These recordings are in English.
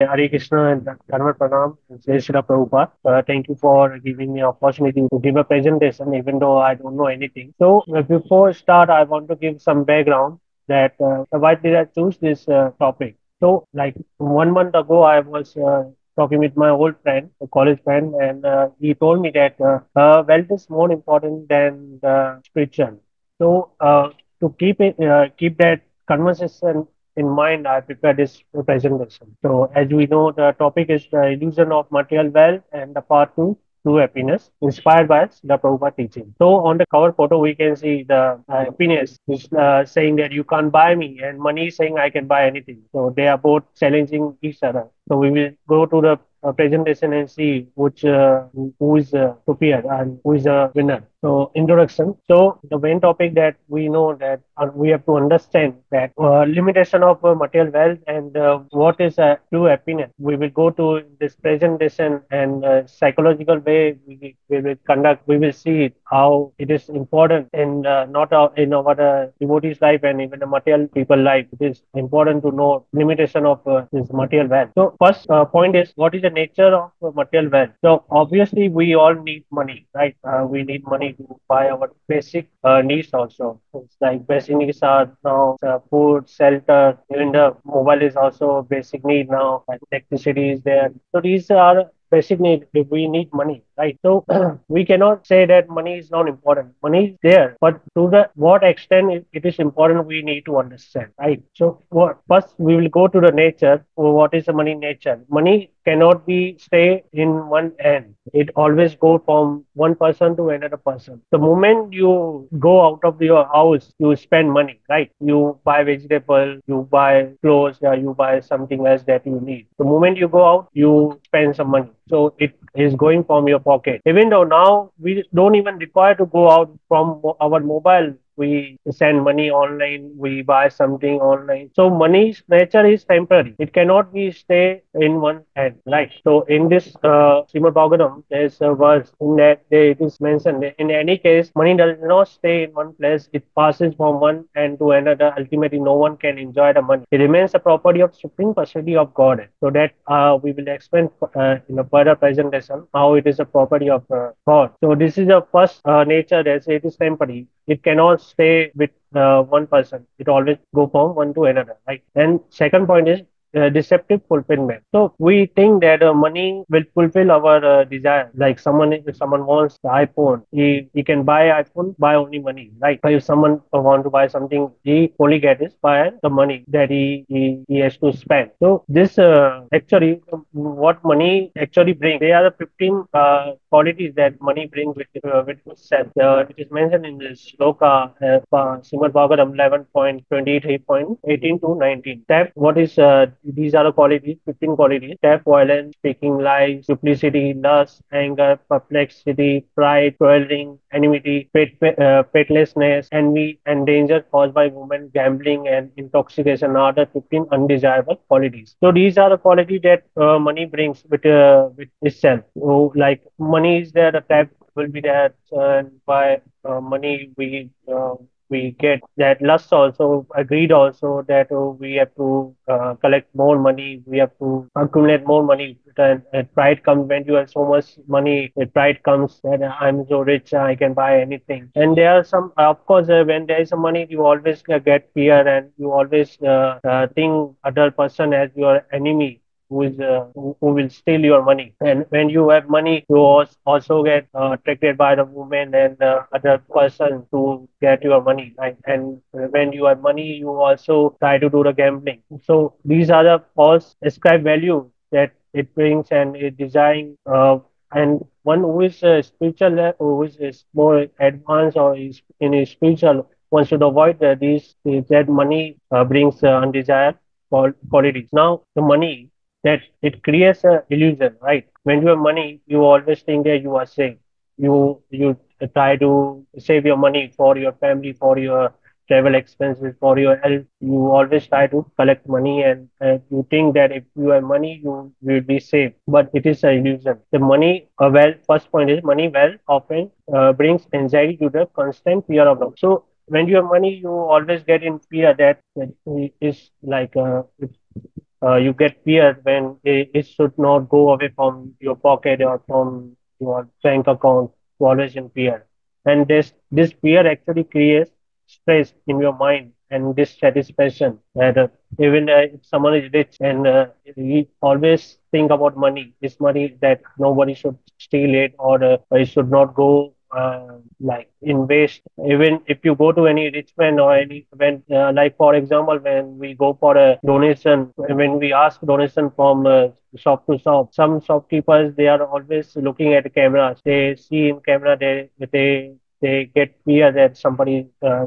Hare Krishna and Dharma Pranam, Jai Shri Prabhupada. Uh, thank you for giving me opportunity to give a presentation, even though I don't know anything. So uh, before start, I want to give some background that uh, why did I choose this uh, topic. So like one month ago, I was uh, talking with my old friend, a college friend, and uh, he told me that wealth is more important than the spiritual. So to keep it, keep that conversation in mind, I prepared this presentation. So as we know, the topic is the illusion of material wealth and the part two, true happiness, inspired by the Prabhupada teaching. So on the cover photo, we can see the uh, happiness is uh, saying that you can't buy me and money is saying I can buy anything. So they are both challenging each other. So we will go to the uh, presentation and see which uh, who is uh, superior and who is a winner. So introduction. So the main topic that we know that uh, we have to understand that uh, limitation of uh, material wealth and uh, what is uh, true happiness. We will go to this presentation and uh, psychological way we, we will conduct. We will see how it is important in not our, in our devotees' life and even the material people life. It is important to know limitation of this material wealth. So first point is what is the nature of material wealth. So obviously we all need money, right? we need money to buy our basic uh, needs also. It's like basic needs are now uh, food, shelter, even the mobile is also basic need now. Electricity is there. So these are basic need we need money right so we cannot say that money is not important money is there but to the what extent it, is important we need to understand right so what, first we will go to the nature what is the money nature money cannot be stay in one end. It always go from one person to another person. The moment you go out of your house, you spend money, right? You buy vegetable, you buy clothes, yeah, you buy something else that you need. The moment you go out, you spend some money. So it is going from your pocket. Even though now we don't even require to go out from our mobile we send money online, we buy something online. So money's nature is temporary. It cannot be stay in one hand, Like So in this uh, Srimad Bhagavatam, there's a verse in that it is mentioned. In any case, money does not stay in one place. It passes from one hand to another. Ultimately, no one can enjoy the money. It remains a property of supreme personality of God. So that uh, we will explain uh, in a further presentation how it is a property of uh, God. So this is the first uh, nature that it is temporary. It cannot stay with uh, one person. It always go from one to another, right? And second point is uh, deceptive fulfillment. So we think that uh, money will fulfill our uh, desire. Like someone, if someone wants the iPhone, he, he can buy iPhone by only money, right? But if someone want to buy something, he only get is by the money that he, he, he has to spend. So this uh, actually, what money actually brings, they are the 15 uh, qualities that money brings with, uh, with itself. Uh, it is mentioned in this sloka, uh, Srimad Bhagavatam 11.23.18 to 19. That what is uh, these are the qualities, 15 qualities. Theft, violence, speaking lies, duplicity, lust, anger, perplexity, pride, quarreling, enmity, uh, faithlessness, envy, and danger caused by women, gambling, and intoxication are the 15 undesirable qualities. So these are the qualities that uh, money brings with, uh, with itself. So like money is there, the theft will be there, and by uh, money we uh, we get that lust also agreed also that uh, we have to uh, collect more money we have to accumulate more money. And, and pride comes when you have so much money pride comes that i'm so rich i can buy anything. And there are some of course uh, when there is some money you always get fear and you always uh, uh, think other person as your enemy who is uh, who, will steal your money. And when you have money, you also get uh, attracted by the woman and the other person to get your money. Right? And when you have money, you also try to do the gambling. So these are the false ascribed value that it brings and it design. Uh, and one who is uh, spiritual, who is, more advanced or is in his spiritual, one should avoid uh, these that money uh, brings uh, undesired qualities. Now, the money that it creates an illusion, right? When you have money, you always think that you are safe. You you try to save your money for your family, for your travel expenses, for your health. You always try to collect money, and you think that if you have money, you will be safe. But it is an illusion. The money, uh, well, first point is money. Well, often uh, brings anxiety to the constant fear of loss. So when you have money, you always get in fear that it is like uh, uh, you get fear when it, it should not go away from your pocket or from your bank account. Always in fear, and this this fear actually creates stress in your mind and dissatisfaction. That uh, even uh, if someone is rich and uh, he always think about money, this money that nobody should steal it or uh, it should not go uh, like invest. Even if you go to any rich man or any when uh, like for example when we go for a donation, when we ask donation from uh, shop to shop, some shopkeepers they are always looking at cameras. They see in camera they they they get fear that somebody uh,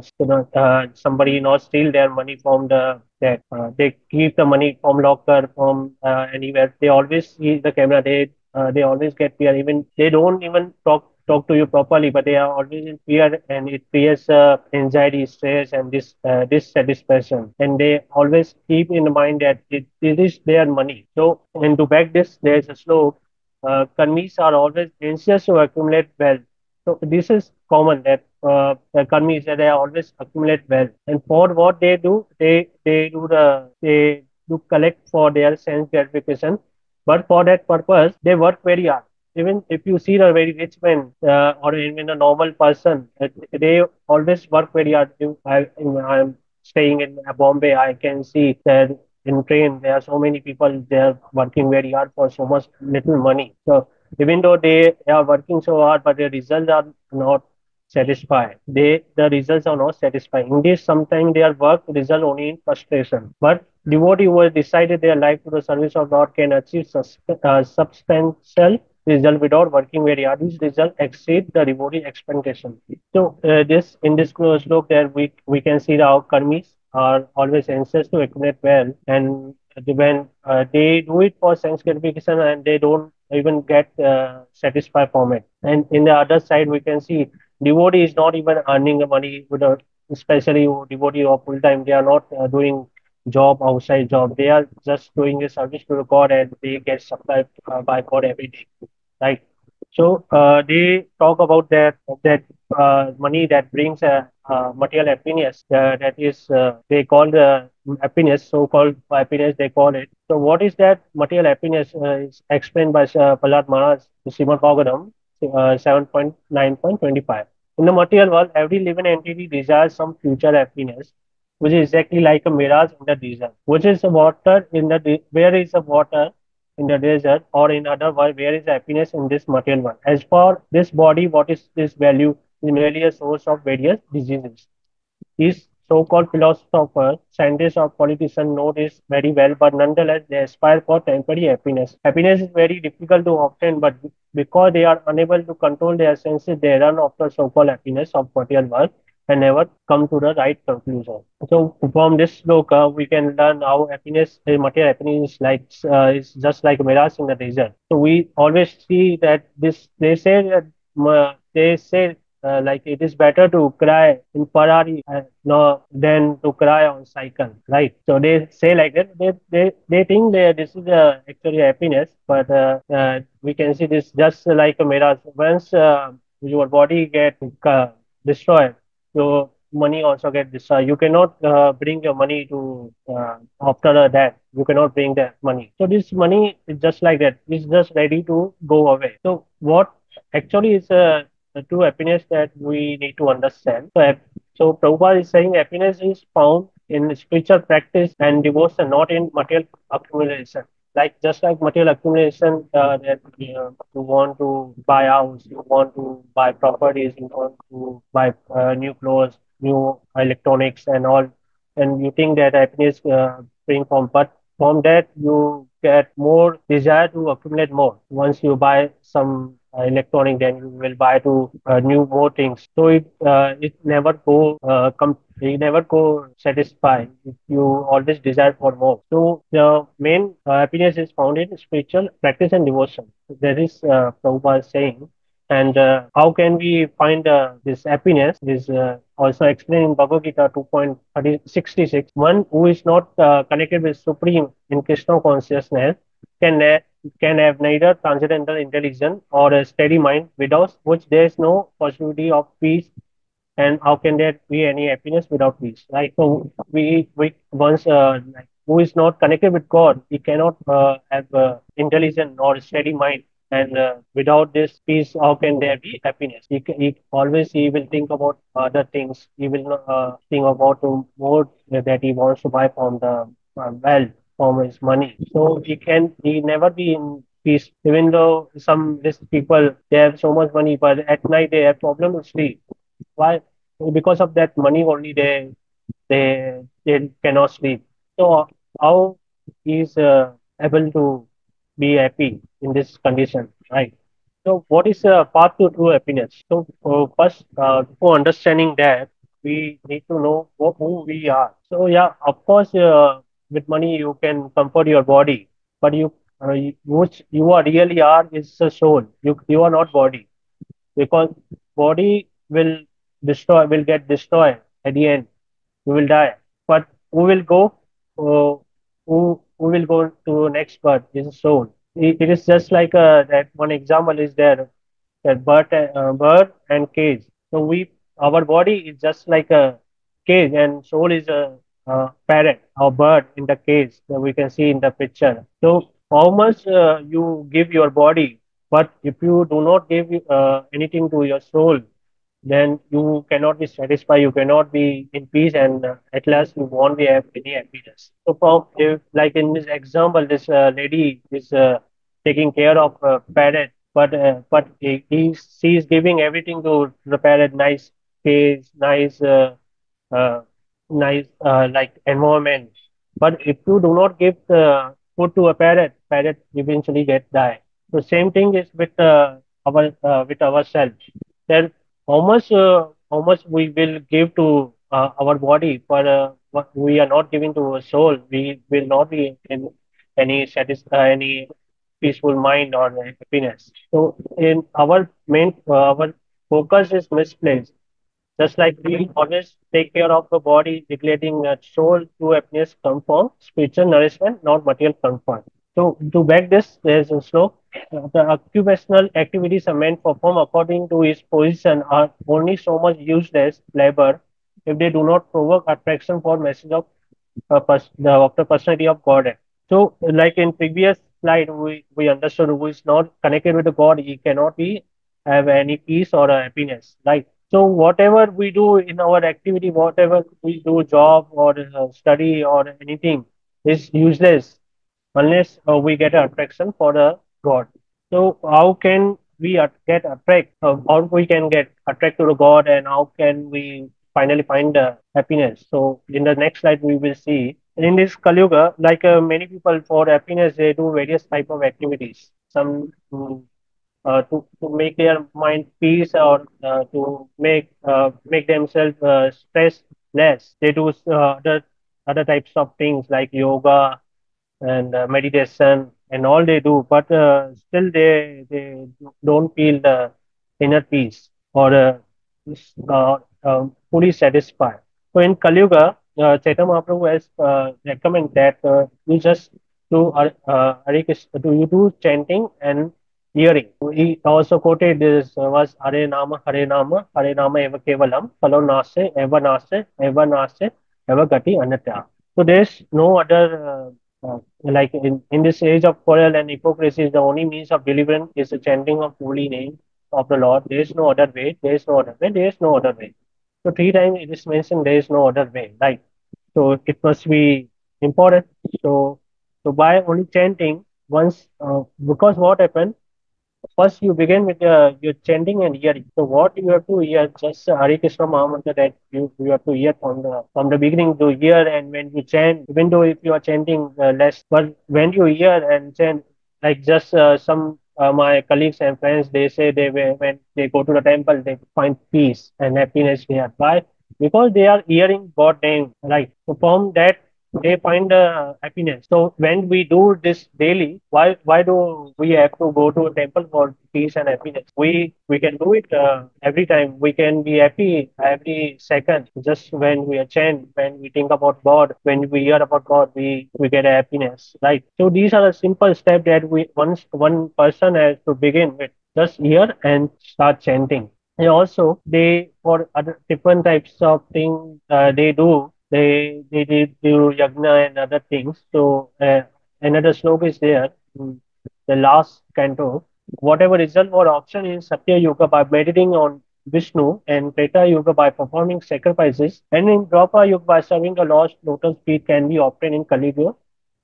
uh, somebody not steal their money from the that uh, they keep the money from locker from uh, anywhere they always see the camera they uh, they always get fear even they don't even talk talk to you properly but they are always in fear and it creates uh, anxiety stress and this uh, dissatisfaction and they always keep in mind that it, it is their money so and to back this there is a sloka uh, Karmis are always anxious to accumulate wealth so this is common that uh, the companies that they always accumulate wealth. And for what they do, they they do the they do collect for their sense gratification. But for that purpose, they work very hard. Even if you see a very rich man uh, or even a normal person, uh, they always work very hard. I, I'm staying in Bombay, I can see that in train there are so many people they are working very hard for so much little money. So even though they are working so hard, but the results are not satisfied. They the results are not satisfying. Indeed, sometimes their work result only in frustration. But devotee who has decided their life to the service of God can achieve sus- uh, substantial result without working very hard. These results exceed the devotee expectation. So uh, this in this close look there we we can see how karmis are always anxious to accumulate well and when uh, they do it for sense gratification and they don't even get uh, satisfied from it. And in the other side, we can see devotee is not even earning money with a, especially devotee or full time. They are not uh, doing job outside job. They are just doing a service to the God and they get supplied uh, by God every day, right? So uh, they talk about that that uh, money that brings a uh, material happiness. Uh, that is, uh, they call the happiness, so-called happiness. They call it. So, what is that material happiness? Uh, is explained by uh, Prahlad Maharaj, Srimad uh, seven point nine point twenty-five. In the material world, every living entity desires some future happiness, which is exactly like a mirage in the desert. Which is water in the where is the water in the desert or in other world, where is happiness in this material world? As for this body, what is this value? Is merely a source of various diseases. These so-called philosophers, scientists, or politicians know this very well, but nonetheless they aspire for temporary happiness. Happiness is very difficult to obtain, but because they are unable to control their senses, they run after so-called happiness of material world and never come to the right conclusion. So from this sloka, we can learn how happiness, material happiness, is like uh, is just like mirage in the desert. So we always see that this. They say that uh, they say uh, like it is better to cry in Ferrari uh, no, than to cry on cycle, right? So they say like that. They they, they think that this is uh, actually happiness, but uh, uh, we can see this just like a mirage. Once uh, your body get destroyed, your money also get destroyed. Uh, you cannot uh, bring your money to uh, after that. You cannot bring that money. So this money is just like that. It's just ready to go away. So what actually is a the true happiness that we need to understand. So, so Prabhupada is saying happiness is found in spiritual practice and devotion, not in material accumulation. Like just like material accumulation, uh, that you, know, you want to buy house, you want to buy properties, you want to buy uh, new clothes, new electronics, and all, and you think that happiness uh, bring from, but from that you get more desire to accumulate more. Once you buy some uh, electronic, then you will buy to uh, new more things. So it uh, it never go uh, com- you never go satisfied. You always desire for more. So the main uh, happiness is found in spiritual practice and devotion. That is uh, Prabhupada saying. And uh, how can we find uh, this happiness? Is uh, also explained in Bhagavad Gita 2.66. One who is not connected with Supreme in Krishna consciousness can can have neither transcendental intelligence or a steady mind, without which there is no possibility of peace. And how can there be any happiness without peace? Right. So we we once uh, like who is not connected with God, he cannot uh, have uh, intelligent or steady mind. And uh, without this peace, how can there be happiness? He, he always he will think about other things. He will uh, think about more that he wants to buy from the uh, wealth, from his money. So he can he never be in peace. Even though some rich people they have so much money, but at night they have problem to sleep. Why? Because of that money only they they they cannot sleep. So how is uh, able to be happy in this condition, right? So what is the path to true happiness? So uh, first, uh, for understanding that, we need to know who, who we are. So yeah, of course, uh, with money you can comfort your body, but you, uh, you which you are really are is the soul. You you are not body because body will destroy will get destroyed at the end we will die. But who will go? Uh, who who will go to next birth is soul. It, it is just like uh, that one example is there that bird, uh, bird and cage. So we our body is just like a cage and soul is a, a parrot or bird in the cage that we can see in the picture. So how much uh, you give your body, but if you do not give uh, anything to your soul, then you cannot be satisfied, you cannot be in peace, and uh, at last you won't be have any happiness. So, from if, like in this example, this uh, lady is uh, taking care of a parrot, but uh, but he, he she is giving everything to the parrot, nice cage, nice uh, uh, nice uh, like environment. But if you do not give the food to a parrot, parrot eventually get die. The same thing is with uh, our uh, with ourselves. Then how much uh, how much we will give to uh, our body, but uh, what we are not giving to our soul, we will not be in any satis- uh, any peaceful mind or happiness. So in our main uh, our focus is misplaced just like we always take care of the body, neglecting uh, soul to happiness come from spiritual nourishment, not material comfort. So to back this, there is a sloka. The occupational activities a man perform according to his position are only so much used as labor if they do not provoke attraction for message of uh, the, of the personality of God. So, like in previous slide, we, we understood who is not connected with God, he cannot be have any peace or happiness. Right. So, whatever we do in our activity, whatever we do, job or uh, study or anything, is useless unless uh, we get attraction for the God. So, how can we get attract? Uh, how we can get attracted to God, and how can we finally find uh, happiness? So, in the next slide, we will see. In this Kali Yuga, like uh, many people for happiness, they do various type of activities. Some mm, uh, to, to make their mind peace or uh, to make uh, make themselves uh, stress less. They do uh, other other types of things like yoga and uh, meditation and all they do, but uh, still they they don't feel the inner peace or uh, uh, um, fully satisfied. So in Kali Yuga, uh, Chaitanya Mahaprabhu has uh, recommend that uh, you just do uh, do you do chanting and hearing. He also quoted this uh, was Hare Nama Hare Nama Hare Nama Eva Kevalam Kalau Nase Eva Nase Eva Nase Eva Gati Anatya. So there's no other uh, uh, like in, in this age of quarrel and hypocrisy, the only means of deliverance is the chanting of holy name of the Lord. There is no other way. There is no other way. There is no other way. So three times it is mentioned there is no other way. Right. So it must be important. So so by only chanting once, uh, because what happened? First, you begin with uh, your chanting and hearing. So, what you have to hear, just uh, Hare Krishna Mahamantra that you, you have to hear from the from the beginning to hear, and when you chant, even though if you are chanting uh, less, but when you hear and chant, like just uh, some uh, my colleagues and friends, they say they when they go to the temple, they find peace and happiness there. Why? Because they are hearing God name, right? So from that they find uh, happiness. So when we do this daily, why why do we have to go to a temple for peace and happiness? We we can do it uh, every time. We can be happy every second. Just when we are chant, when we think about God, when we hear about God, we we get happiness, right? So these are the simple steps that we once one person has to begin with. Just hear and start chanting. And also, they for other different types of things uh, they do they they did do yagna and other things. So uh, another sloka is there, the last canto. Whatever result or option is Satya Yuga by meditating on Vishnu and Treta Yuga by performing sacrifices, and in Dwapara Yuga by serving a lost lotus feet can be obtained in Kali Yuga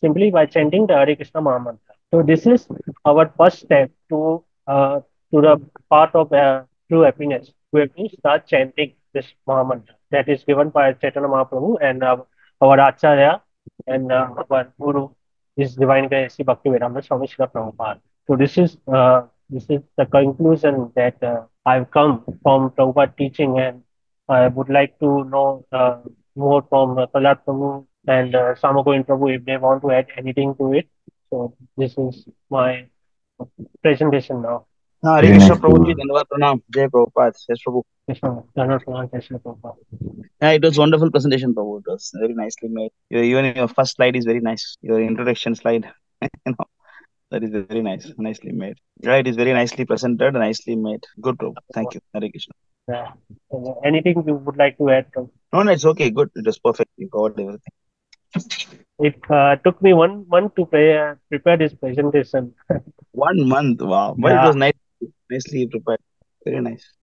simply by chanting the Hare Krishna Mahamantra. So this is our first step to uh, to the part of uh, true happiness. We have to start chanting this Mahamantra that is given by Chaitanya Mahaprabhu and uh, our Acharya and uh, our Guru is Divine Grace Bhakti Vedanta Swami Srila Prabhupada. So this is uh, this is the conclusion that uh, I've come from Prabhupada teaching and I would like to know uh, more from uh, Prahlad Prabhu and uh, Prabhu if they want to add anything to it. So this is my presentation now. हाँ हरे Very Krishna nice, प्रभु जी Prabhu. धन्यवाद प्रणाम जय Prabhupada yes Prabhu Krishna, Dhanavad Pranam, Jai Shri Prabhupada. Yeah, it was wonderful presentation, Prabhu. It was very nicely made. Your, even your first slide is very nice. Your introduction slide, you know, that is very nice, nicely made. Yeah, it is very nicely presented, nicely made. Good, Prabhu. Thank you, Hare Krishna. Yeah. Uh, anything you would like to add? Prabhu? No, no, it's okay. Good. It was perfect. You covered everything. It uh, took me one month to pre- uh, prepare this presentation. One month. Wow. But it Yeah. was nice, nicely prepared. Very nice.